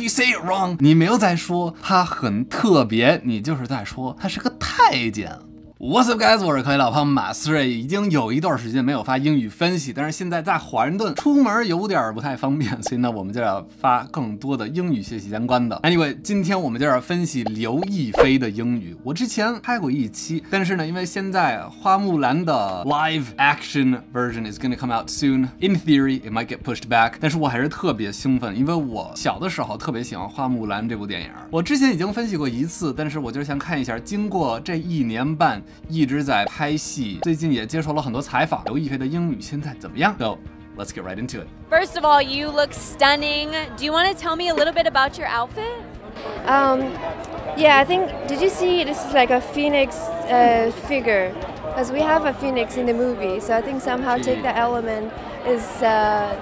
you say it wrong，你没有在说他很特别，你就是在说他是个太监。What's up, guys？我是可以老胖马思瑞，已经有一段时间没有发英语分析，但是现在在华盛顿出门有点不太方便，所以呢，我们就要发更多的英语学习相关的。Anyway，今天我们就要分析刘亦菲的英语。我之前拍过一期，但是呢，因为现在花木兰的 live action version is gonna come out soon. In theory, it might get pushed back. 但是我还是特别兴奋，因为我小的时候特别喜欢花木兰这部电影。我之前已经分析过一次，但是我就是想看一下，经过这一年半。一直在拍戏，最近也接受了很多采访。刘亦菲的英语现在怎么样？So let's get right into it. First of all, you look stunning. Do you want to tell me a little bit about your outfit? Um, yeah, I think. Did you see? This is like a phoenix uh, figure, because we have a phoenix in the movie. So I think somehow take that element is. Uh,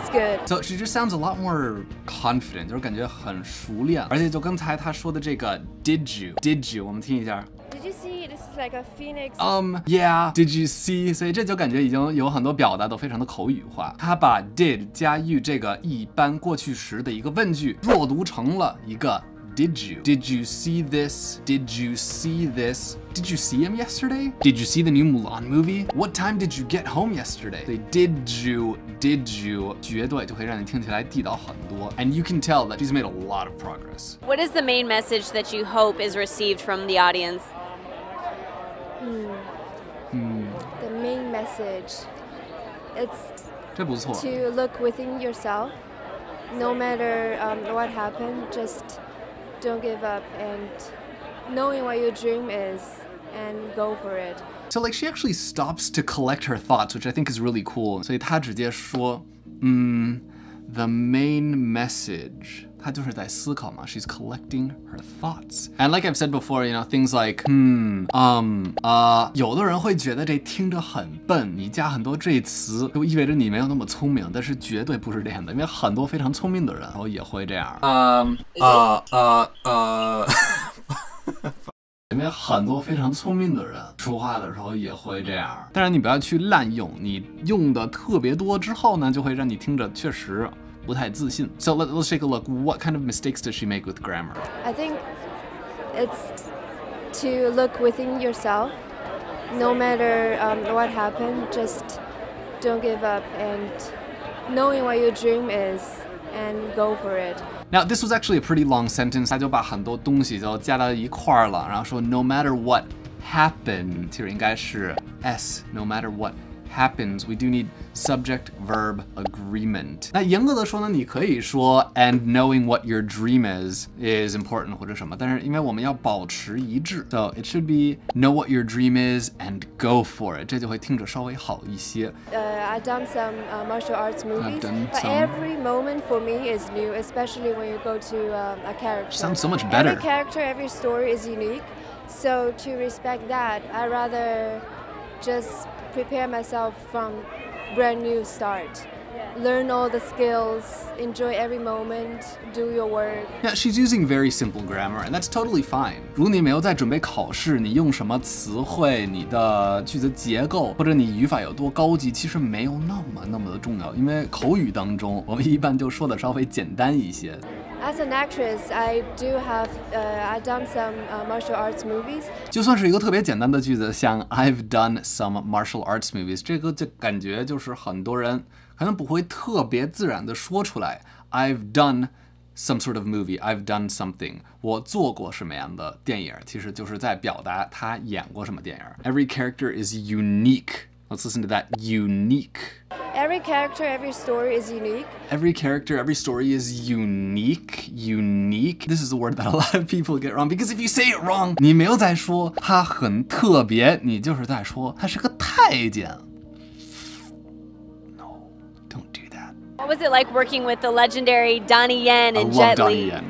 it's good. So she just sounds a lot more confident，就是感觉很熟练，而且就刚才她说的这个 Did you? Did you? 我们听一下。 did you see? This is like a phoenix. Um, yeah. Did you see? 所以这就感觉已经有很多表达都非常的口语化。他把 did 加 you 这个一般过去时的一个问句弱读成了一个 did you? Did you see this? Did you see this? Did you see him yesterday? Did you see the new Mulan movie? What time did you get home yesterday? They did you, did you 绝对就会让你听起来地道很多. And you can tell that she's made a lot of progress. What is the main message that you hope is received from the audience? message, it's 这不错。 to look within yourself. No matter um, what happened, just don't give up and knowing what your dream is and go for it. So like she actually stops to collect her thoughts, which I think is really cool. 所以她直接说，嗯 ，the main message，她就是在思考嘛，she's collecting her thoughts. And like I've said before, you know things like 嗯嗯啊，有的人会觉得这听着很笨，你加很多赘词就意味着你没有那么聪明，但是绝对不是这样的，因为很多非常聪明的人我也会这样。嗯呃呃呃。 因为很多非常聪明的人说话的时候也会这样，当然你不要去滥用，你用的特别多之后呢，就会让你听着确实不太自信。So let, let's take a look. What kind of mistakes does she make with grammar? I think it's to look within yourself. No matter um, what happened, just don't give up and knowing what your dream is and go for it. Now this was actually a pretty long sentence，他就把很多东西就加到一块儿了，然后说 no matter what happened，其实应该是 s no matter what。 happens, we do need subject verb agreement. 那严格的说呢，你可以说 and knowing what your dream is is important 或者什么，但是因为我们要保持一致，so it should be know what your dream is and go for it，这就会听着稍微好一些。 Uh, I've done some uh, martial arts movies, done but some. every moment for me is new, especially when you go to um, a character. Sounds so much better. Every character, every story is unique. So to respect that, I rather just prepare myself from brand new start. Learn all the skills, enjoy every moment, do your work. Yeah, she's using very simple grammar, and that's totally fine. 如果你没有在准备考试，你用什么词汇、你的句子结构，或者你语法有多高级，其实没有那么那么的重要。因为口语当中，我们一般就说的稍微简单一些。As an actress, I do have uh, I've done some uh, martial arts movies. 就算是一个特别简单的句子，像 I've done some martial arts movies，这个就感觉就是很多人可能不会特别自然的说出来。I've done some sort of movie. I've done something. 我做过什么样的电影，其实就是在表达他演过什么电影。Every character is unique. Let's listen to that. Unique. Every character, every story is unique. Every character, every story is unique. Unique. This is a word that a lot of people get wrong because if you say it wrong, 你没有在说他很特别，你就是在说他是个太监。No, don't do that. What was it like working with the legendary Donnie Yen I and love Jet Donnie Li? Yen.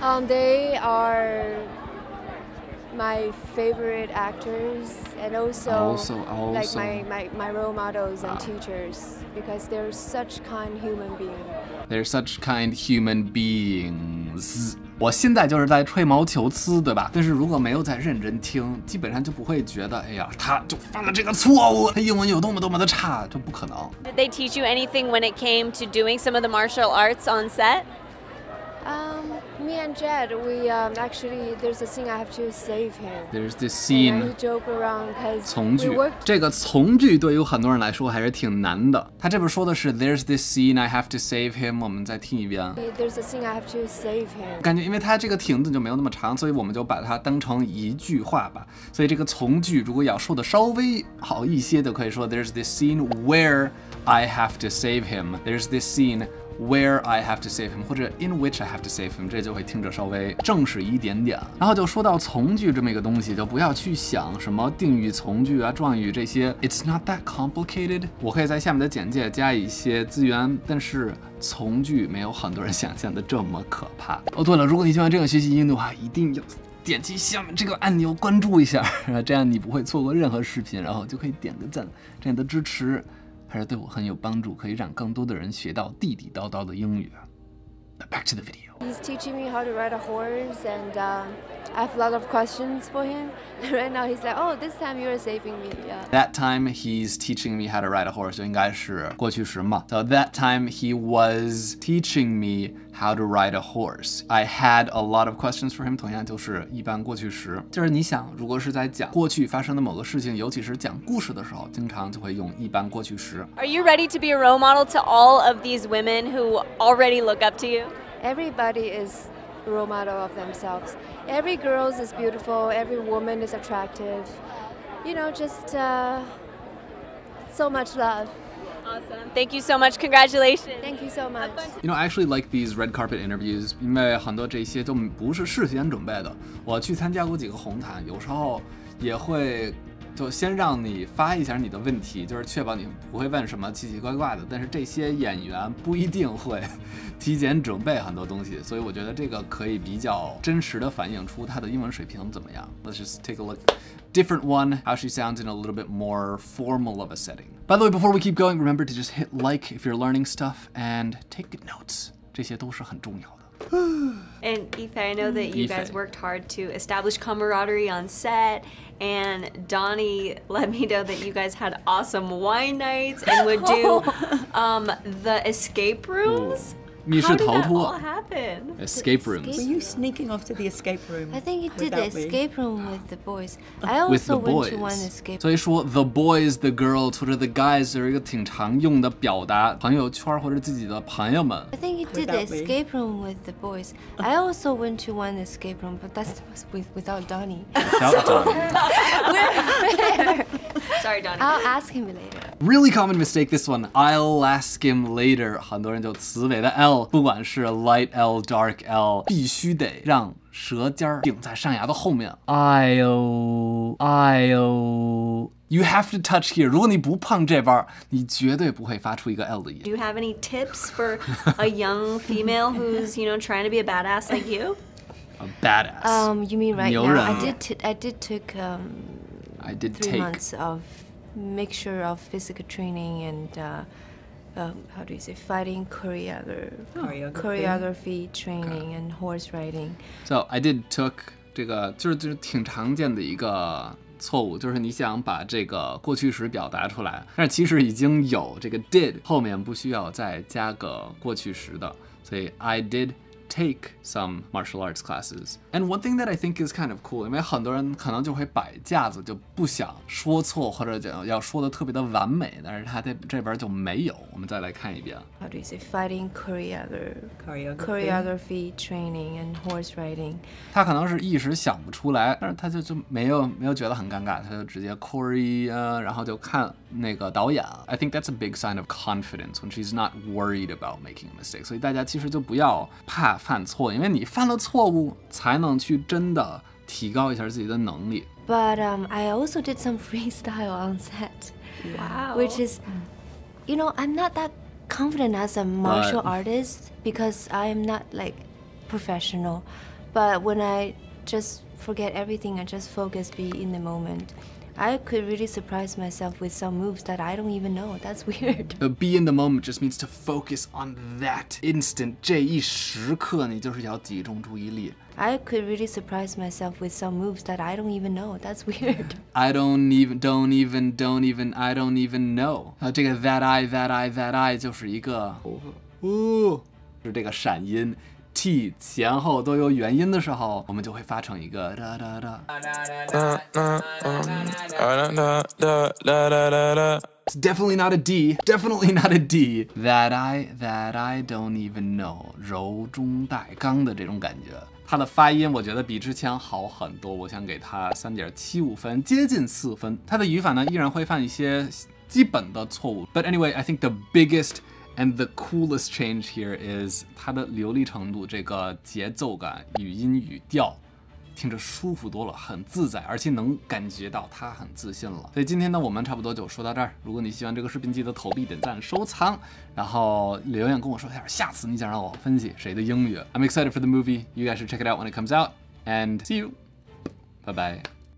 Um, they are my favorite actors and also, Also- like also- my, my, my role models and teachers because they're such kind human beings. They're such kind human beings. 我现在就是在吹毛求疵，对吧？但是如果没有在认真听，基本上就不会觉得，哎呀，他就犯了这个错误，他英文有多么多么的差，这不可能。 Did they teach you anything when it came to doing some of the martial arts on set? Um, me and Jet, we um, actually there's a scene I have to save him. There's this scene. joke around because 从句，这个从句对于很多人来说还是挺难的。他这边说的是 There's this scene I have to save him。我们再听一遍。There's a scene I have to save him。感觉因为它这个停顿就没有那么长，所以我们就把它当成一句话吧。所以这个从句如果要说的稍微好一些，就可以说 There's this scene where I have to save him。There's this scene。Where I have to save him，或者 in which I have to save him，这就会听着稍微正式一点点。然后就说到从句这么一个东西，就不要去想什么定语、从句啊、状语这些，It's not that complicated。我可以在下面的简介加一些资源，但是从句没有很多人想象的这么可怕。哦，对了，如果你喜欢这个学习英语的话，一定要。点击下面这个按钮关注一下，这样你不会错过任何视频，然后就可以点个赞，这样的支持还是对我很有帮助，可以让更多的人学到地地道道的英语。Back to the video. He's teaching me how to ride a horse, and um, I have a lot of questions for him. right now, he's like, "Oh, this time you are saving me." Yeah. That time he's teaching me how to ride a horse，就应该是过去时嘛。So that time he was teaching me how to ride a horse. I had a lot of questions for him，同样就是一般过去时。就是你想，如果是在讲过去发生的某个事情，尤其是讲故事的时候，经常就会用一般过去时。 Are you ready to be a role model to all of these women who already look up to you? Everybody is a role model of themselves. Every girl is beautiful. Every woman is attractive. You know, just uh, so much love. Awesome. Thank you so much. Congratulations. Thank you so much. You know, I actually like these red carpet interviews，因为很多这些就不是事先准备的。我去参加过几个红毯，有时候也会 就先让你发一下你的问题，就是确保你不会问什么奇奇怪怪的。但是这些演员不一定会提前准备很多东西，所以我觉得这个可以比较真实的反映出他的英文水平怎么样。Let's just take a look. Different one, how she sounds in a little bit more formal of a setting. By the way, before we keep going, remember to just hit like if you're learning stuff and take good notes. 这些都是很重要的。 And Yifei, I know that you guys worked hard to establish camaraderie on set. And Donnie let me know that you guys had awesome wine nights and would do um, the escape rooms. 密室 How did 逃 that all 脱 happen? escape rooms Were you sneaking off to the escape room? I think you did the without me? escape room with the boys. I with the also went to one boys。 escape. 所以说 the boys, the girls 或者 the guys 是一个挺常用的表达，朋友圈或者自己的朋友们。 I think you did the Without me. escape room with the boys. I also went to one escape room, but that's with without Donnie. Sorry, Donnie. I'll ask him later. Really common mistake this one. I'll ask him later. 很多人就词尾的 l，不管是 light l、dark l，必须得让舌尖儿顶在上牙的后面。I'll I'll You have to touch here. 如果你不碰这边儿，你绝对不会发出一个 l 的音 Do。you have any tips for a young female who's, you know, trying to be a badass like you? A badass. Um, you mean right 牛 now? 人 I did. T- I did took um, I did three take. months of mixture of physical training and uh, um, how do you say fighting choreography, Choreography. choreography training and horse riding. So I did took 这个就是就是挺常见的一个错误，就是你想把这个过去时表达出来，但是其实已经有这个 did 后面不需要再加个过去时的，所以 I did take some martial arts classes. And one thing that I think is kind of cool，因为很多人可能就会摆架子，就不想说错或者讲要说的特别的完美，但是他在这边就没有。我们再来看一遍。 How do you say fighting choreography, Choreography. choreography training and horse riding. 他可能是一时想不出来，但是他就就没有没有觉得很尴尬，他就直接 Corey 呃，然后就看那个导演。I think that's a big sign of confidence when she's not worried about making a mistake。所以大家其实就不要怕 犯错，因为你犯了错误，才能去真的提高一下自己的能力。 But um, I also did some freestyle on set, Wow. which is, you know, I'm not that confident as a martial But- artist because I'm not like professional. But when I just forget everything and just focus, be in the moment, I could really surprise myself with some moves that I don't even know. That's weird. The be in the moment just means to focus on that instant，这一时刻你就是要集中注意力。 I could really surprise myself with some moves that I don't even know. That's weird. I don't even, don't even, don't even, I don't even know。啊，这个 that I, that I, that I 就是一个，哦，是这个闪音 T 前后都有元音的时候，我们就会发成一个哒哒哒。It's definitely not a D, definitely not a D. That I, that I don't even know. 柔中带刚的这种感觉，它的发音我觉得比之前好很多。我想给它三点七五分，接近四分。它的语法呢依然会犯一些基本的错误。But anyway, I think the biggest and the coolest change here is 它的流利程度，这个节奏感、语音语调。听着舒服多了，很自在，而且能感觉到他很自信了。所以今天呢，我们差不多就说到这儿。如果你喜欢这个视频，记得投币、点赞、收藏，然后留言跟我说一下，下次你想让我分析谁的英语。I'm excited for the movie. You guys should check it out when it comes out. And see you. Bye bye.